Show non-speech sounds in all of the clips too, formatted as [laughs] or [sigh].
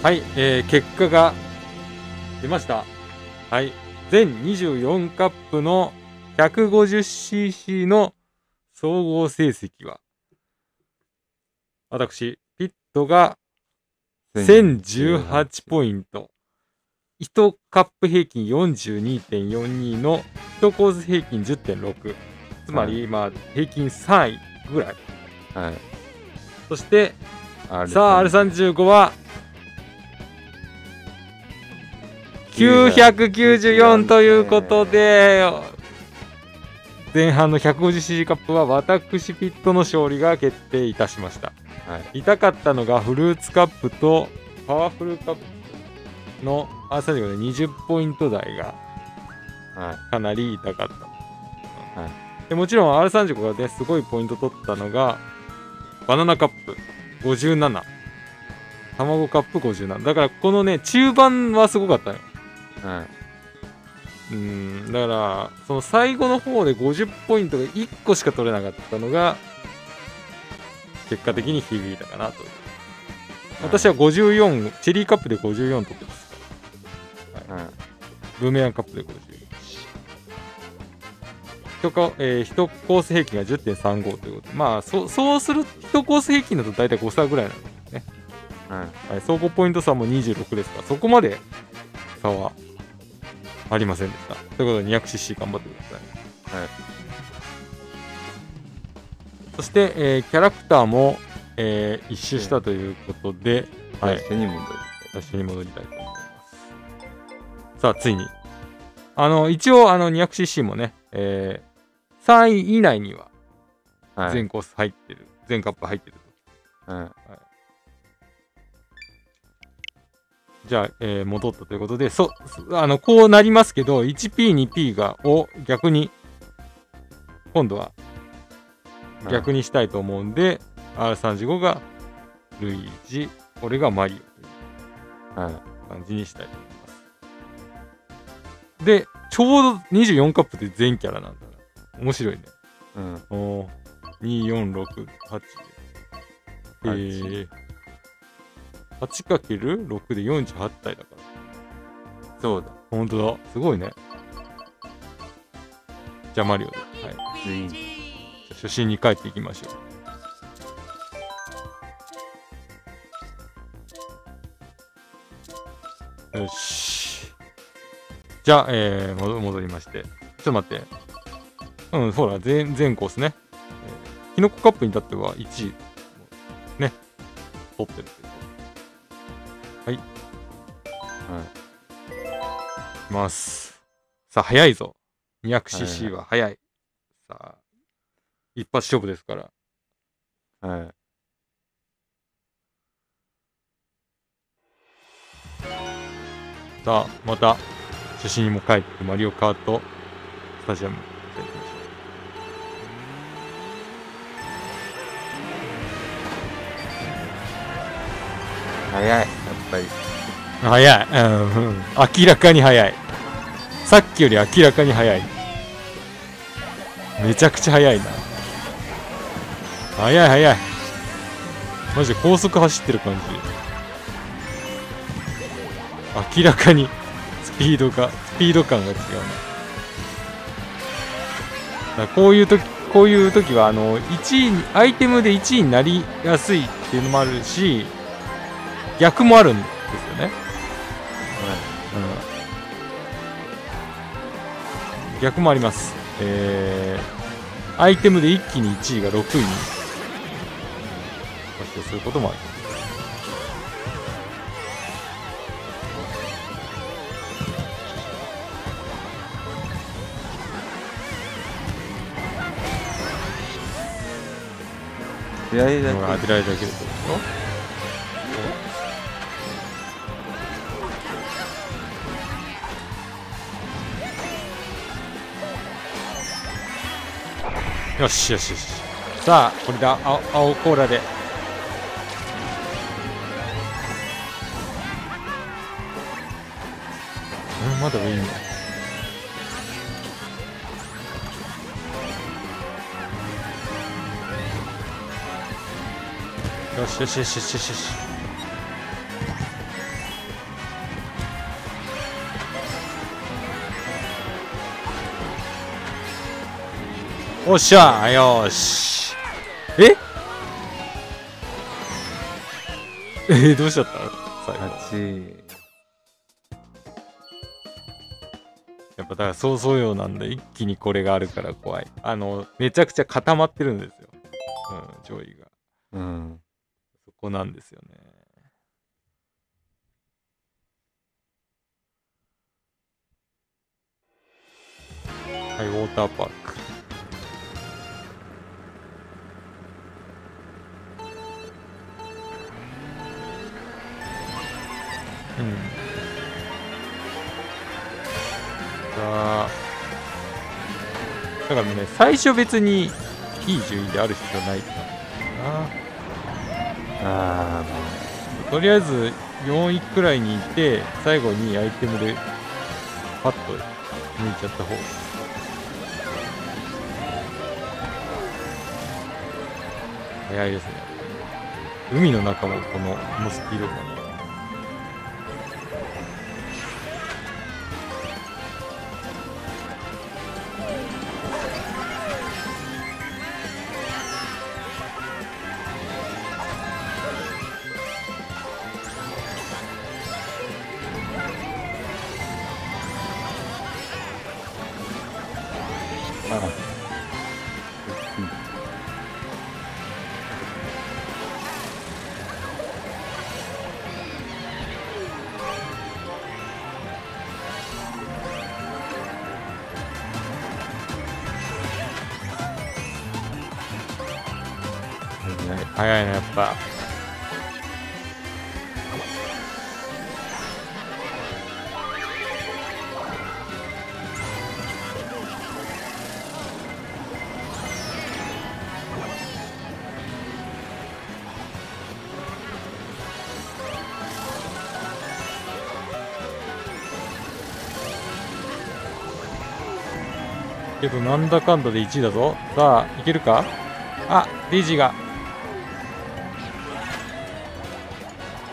はい、えー、結果が出ました。はい。全24カップの 150cc の総合成績は、私、ピットが1018ポイント。1カップ平均42.42の1コース平均10.6。つまり、まあ、平均3位ぐらい。はい。そして、あさあ、R35 は、994ということで、前半の 150cc カップは私ピットの勝利が決定いたしました。はい。痛かったのがフルーツカップとパワフルカップの R35 で20ポイント台がはい。かなり痛かった。はいでもちろん R35 がね、すごいポイント取ったのが、バナナカップ57、卵カップ57。だからこのね、中盤はすごかったよ。はい。うん、だから、その最後の方で50ポイントが1個しか取れなかったのが、結果的に響いたかなと。私は54、チェリーカップで54取ってます。はい。ブーメランカップで51。一か、えー、一コース平均が10.35ということで、まあ、そそうする、一コース平均だと大体5差ぐらいなんですね。はい。はい、総合ポイント差も26ですから、そこまで差はありませんでした。ということで 200cc 頑張ってください。はい。そして、えーキャラクターも、えー一周したということで、はい、手に戻る。私に戻りたいと思います。さあ、ついに。あの、一応、あの、200cc もね、えー3位以内にははい。全コース入ってる、全カップ入ってると。はい。じゃあ、えー戻ったということで、そ、そあの、こうなりますけど、1P、2P が、を逆に、今度は逆にしたいと思うんで、R35 がルイージ、これがマリオというはい。感じにしたいと思います。で、ちょうど24カップで全キャラなんだな。面白いね。うん。おー2468で。えー、8×6 で48体だから。そうだ。ほんとだ。すごいね。じゃあマリオで。はい。ツイン。じゃあ初心に帰っていきましょう。よし。じゃあ、えー、戻戻りまして。ちょっと待って。うん、ほら、全全コースね。えー、キノコカップに至っては1位、ね、取ってる。はい。はい。いきます。さあ、早いぞ。200cc は早い。さあ、一発勝負ですから。はい。さあ、また、初心にも帰って、マリオカートスタジアム、じゃあ行きましょ早い。やっぱり。う。早い。うん、うん。明らかに早い。さっきより明らかに早い。めちゃくちゃ早いな。早い早い。マジで高速走ってる感じ。明らかにスピードが、スピード感が違うな。こういう時、こういう時は、あの、1位に、アイテムで1位になりやすいっていうのもあるし、逆もあるんですよね。はいうん、逆もあります。えー、アイテムで一気に1位が6位に発生することもある。左だ当てられただけでしょよしよしよし。さあこれで青青コーラで。うんまだ上に。いるのよしよしよしよしよしよし。おっしゃ。よーし。え？えー、どうしちゃった？最後。8。やっぱだからそうそうようなんで一気にこれがあるから怖い。あのめちゃくちゃ固まってるんですよ。うん上位が。うん。そこなんですよね。はいウォーターパークうん。さあだからね最初別にいい順位である必要ないって感じだなあ。とりあえず4位くらいにいて最後にアイテムでパッと抜いちゃった方。が早いですね。海の中もこのこのスピード感早いなやっぱ。けどなんだかんだで1位だぞ。さあいけるか？あデイジーが。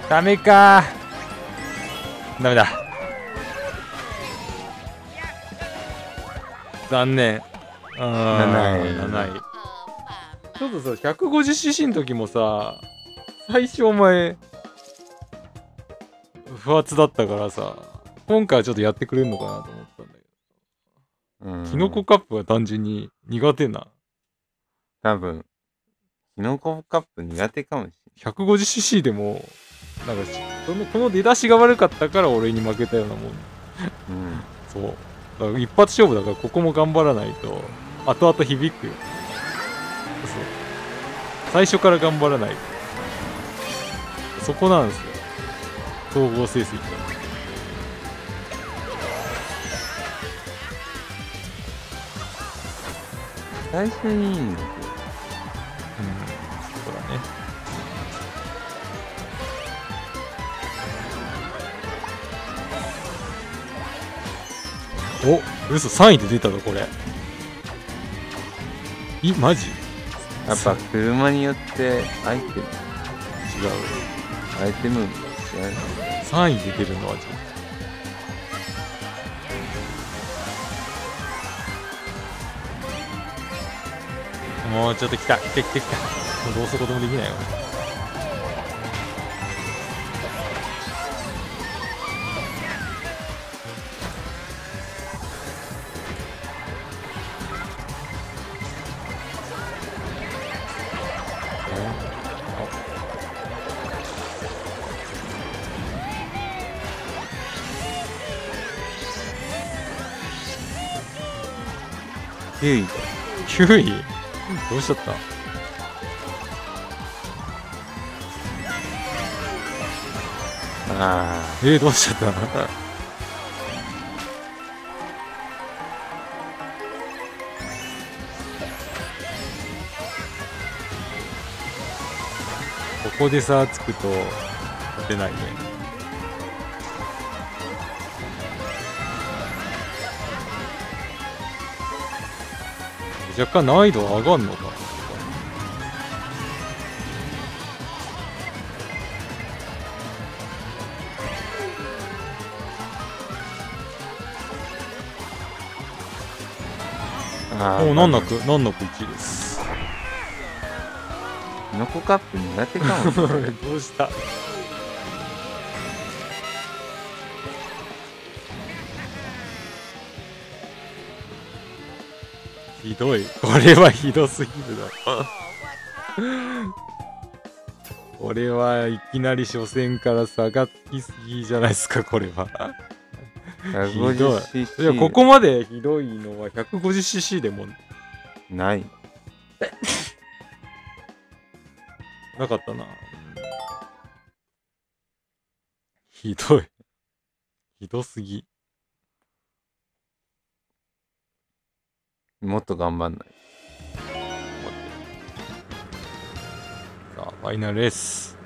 ダメか。ダメだ。残念。うーん7位7位ちょっとさ 150cc の時もさ最初お前不発だったからさ今回はちょっとやってくれるのかなと思ったんだキノコカップは単純に苦手な。多分、キノコカップ苦手かもし 150cc でもなんかしそのこの出だしが悪かったから俺に負けたようなもん。れない。うん。そう。だから一発勝負だからここも頑張らないと後々響くよ。そう。最初から頑張らないと。そこなんですよ。総合成績が最初にいいんですよ。う。ん。そうだね。お嘘3位で出たぞこれ。いマジ？やっぱ車によってアイテム、違う。アイテム違う。3位で出るのはちょっともうちょっと来た。来て来て来た。もうどうすることもできないわ9位9位？どうしちゃった？あえー、どうしちゃった？のここで差つくと勝てないね若干難易度上がんのかあお難なく。く難なく1位ですキノコカップ苦手かも。[laughs] どうした？ひどいこれはひどすぎるなこれはいきなり初戦から下がりすぎじゃないですかこれはひどい 150cc。いやここまでひどいのは 150cc でもない。なかったな。ひどい。ひどすぎ。もっと頑張んない。さあ、ファイナルレース。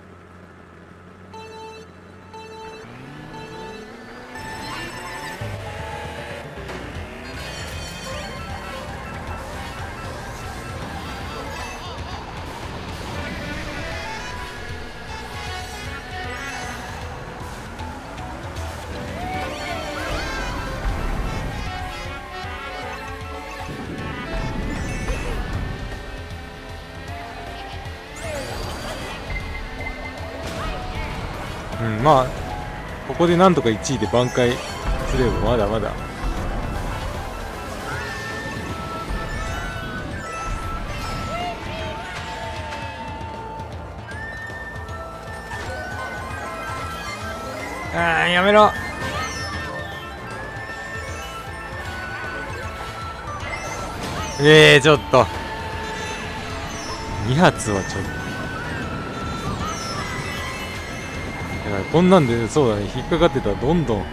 ここでなんとか1位で挽回すればまだまだ。あーやめろ。えー、ちょっと。2発はちょっと。こんなんでそうだね引っかかってたらどんどん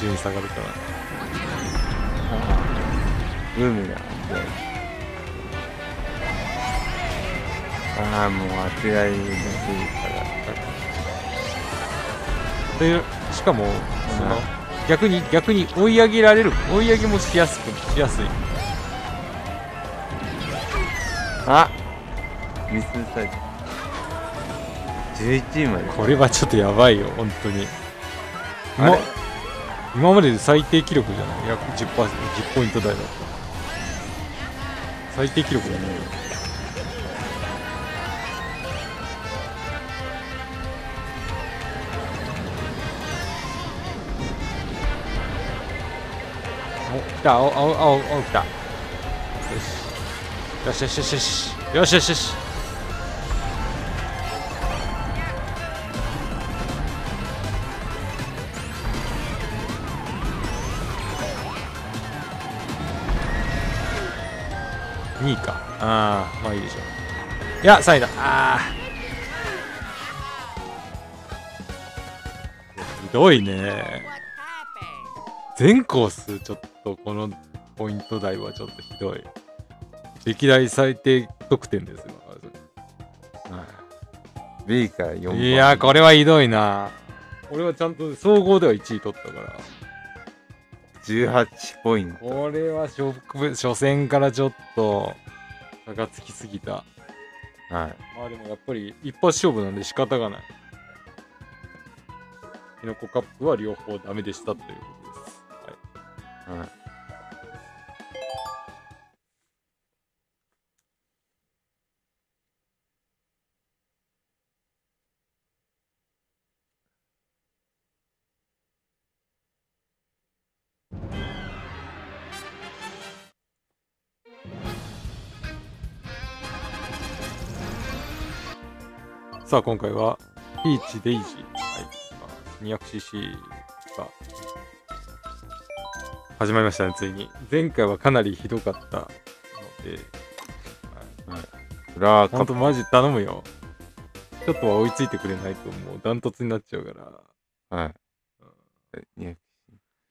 順位下がるからブームが。ああ、もう当てられるだけから。でしかもその逆に逆に追い上げられる追い上げもしやすくしやすいあミスされた。11位まで。これはちょっとやばいよ本当に。今今までで最低記録じゃない？約 10%, 10ポイント台だった。最低記録だね。お来た。青青青青来た。よし。よしよしよしよし。よしよし2位ああまあいいでしょういや3位だああひどいね。全コースちょっとこのポイント台はちょっとひどい。歴代最低得点ですよ B から4番。いやこれはひどいな。俺はちゃんと総合では1位取ったから。18ポイント。これは初初戦からちょっと差がつきすぎたはい。まあでもやっぱり一発勝負なんで仕方がない。キノコカップは両方ダメでしたということです。はい、はい。さあ今回はピーチデイジー、はい、200cc が始まりましたね、ついに。前回はかなりひどかったので、フラワーカップ。ほんとマジ頼むよ。ちょっとは追いついてくれないともうダントツになっちゃうから。はい。えね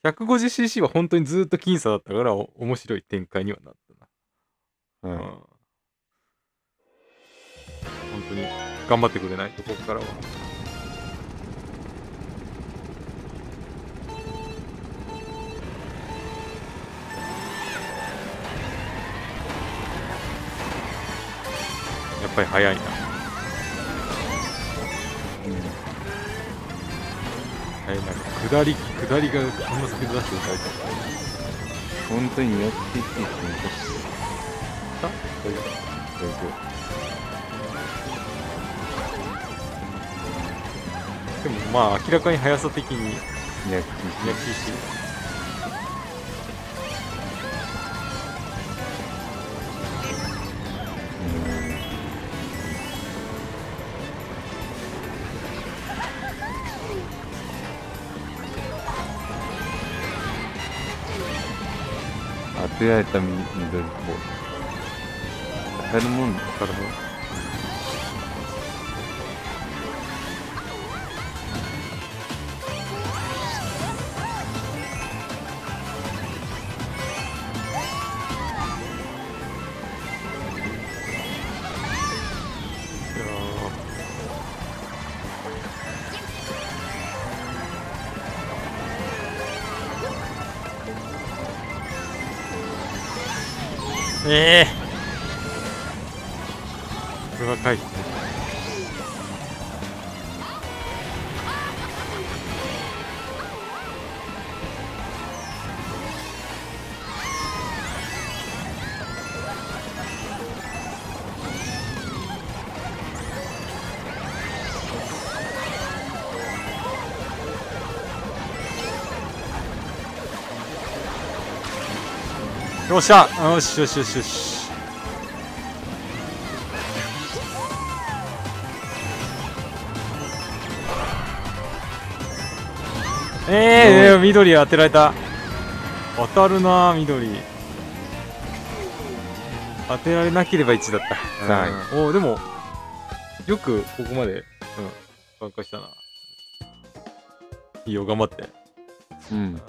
150cc は本当にずっと僅差だったからお面白い展開にはなったな。はいうん本当に頑張ってくれない？とここからは。やっぱり速いな。速いな。下り下りがこんなスピード出して歌えた本当に200 cc って残してあ大丈大丈夫でもまあ明らかに速さ的に夫 200cc 200cc 当てられたみ緑っぽい当たるも Eh. よっしゃ。よしよしよしよし。えー、緑当てられた。当たるな緑。当てられなければ1だった。はい。うん。おーでもよくここまで、うん、参加したな。いいよ頑張って。うん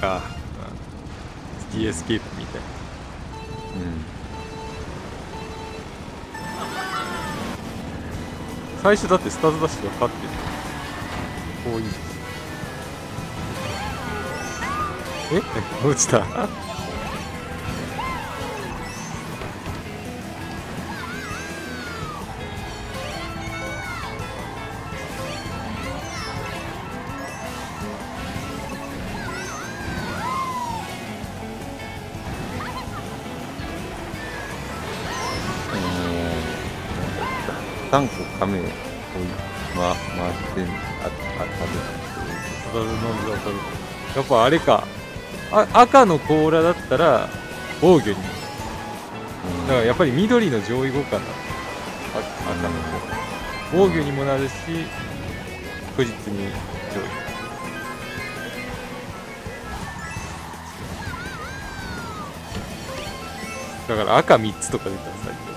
か、うん、シティエスケープみたい。うん。最初だってスタートダッシュが勝ってる。こういい。え？[laughs] 落ちた。3個カメをま、回ってあ当たる当たるなんで当たるやっぱあれか。あ赤の甲羅だったら防御に。だからやっぱり緑の上位互換だあ赤の防御にもなるし確実に上位。だから赤3つとか出たら最強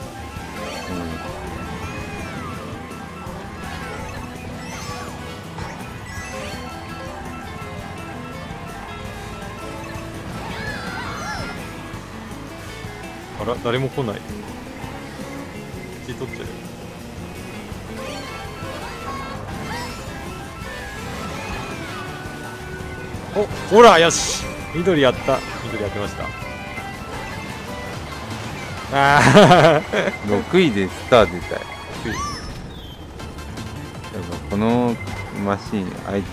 あら誰も来ない。血取っちゃうおほらよし。緑やった。緑やってました。あうん、6位でスター出たい。やっぱこのマシーンアイ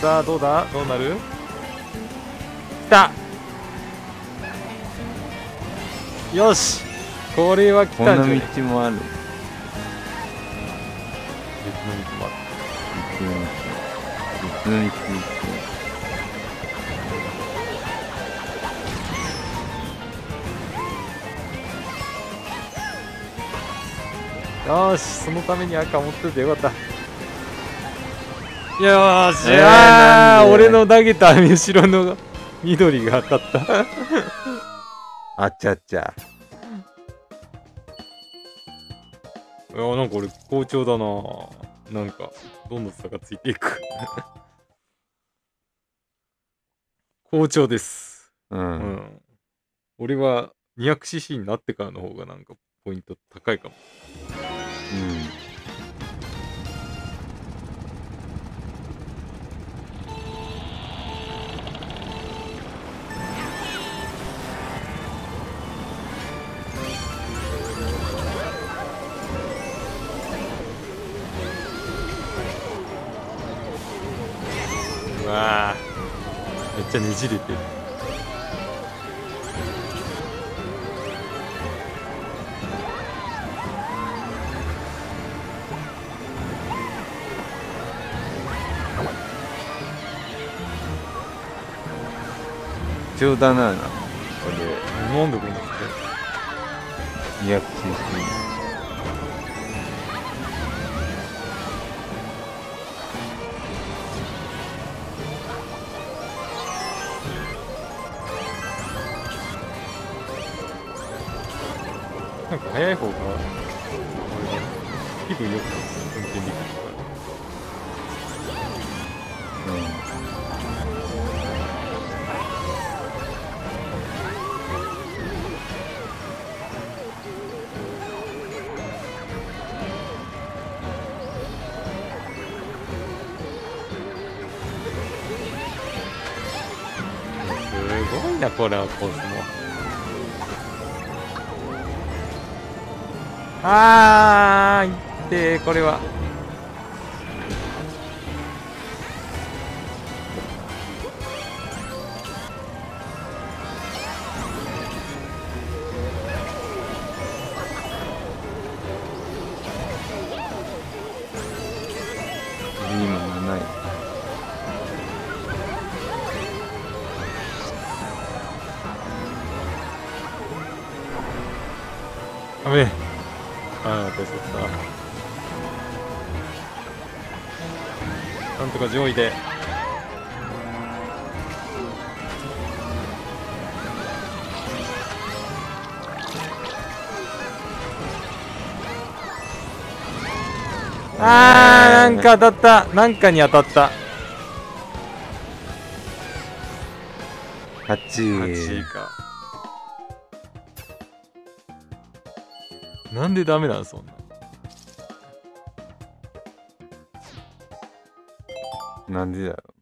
さあどうだ？どうなる？きた。よし。これは来たんじゃない？道もある。別の道もある。別の道別の道よーしそのために赤持っててよかったよーし、えー俺の投げた後ろの緑が当たった。あちゃちゃいやなんか俺好調だな。なんかどんどん差がついていく。好調です。ううん。ん俺は 200cc になってからの方がなんかポイント高いかも。うんちゃねじれて。る17なな。こなんでこんなって。れ 200cc なん早い方が俺は気分よく運転できるからうん。すごいなこれはコースも。あーい。ってこれは。上位で。あーなんか当たった。なんかに当たった。8 8位。位か。なんでダメなんそんななんでだろう。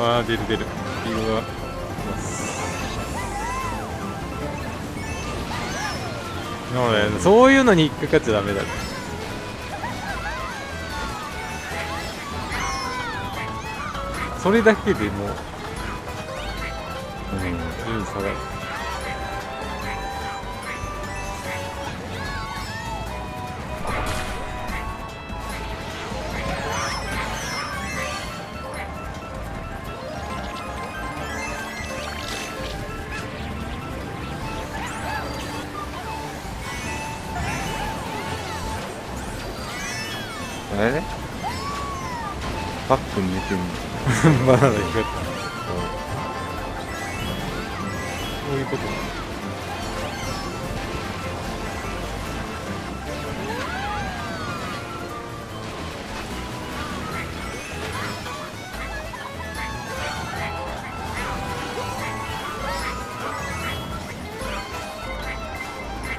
なうわー出る出る。スピードがきますなのでそういうのに引っかかっちゃダメだね。それだけでもううん順位下がる。あれパックに寝てんの [laughs] バナナ引った。そういうこと。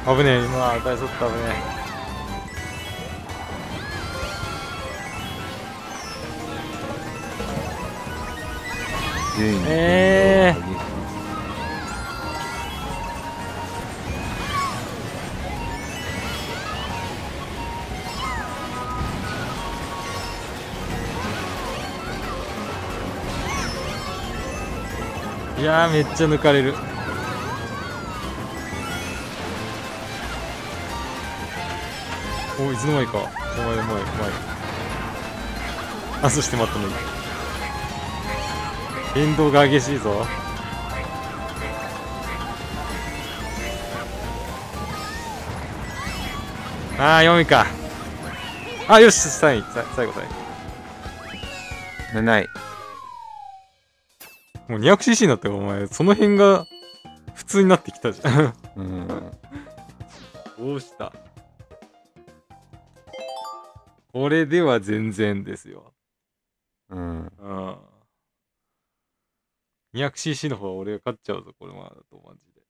危ねえ。今大そった危ねえ順位のえー。いやめっちゃ抜かれる。おいつの間にか。お前うまいうまいあそして待ったのに変動が激しいぞ。ああ4位か。あよし3位。さ最後最後7位。もう 200cc になったよお前。その辺が普通になってきたじゃん。うん。どうした？これでは全然ですよ。うん。うん。200cc の方が俺が勝っちゃうぞ、これまだと、マジで。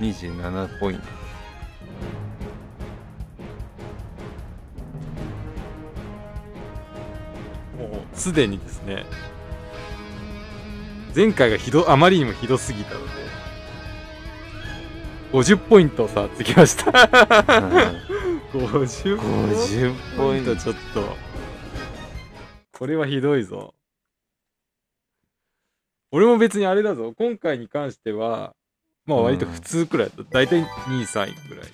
27ポイント。もうすでにですね、前回がひど、あまりにもひどすぎたので、50ポイント差つきました。50 50ポイントちょっと。これはひどいぞ。俺も別にあれだぞ。今回に関しては、まあ割と普通くらいだった。だいたい2位、3位くらい。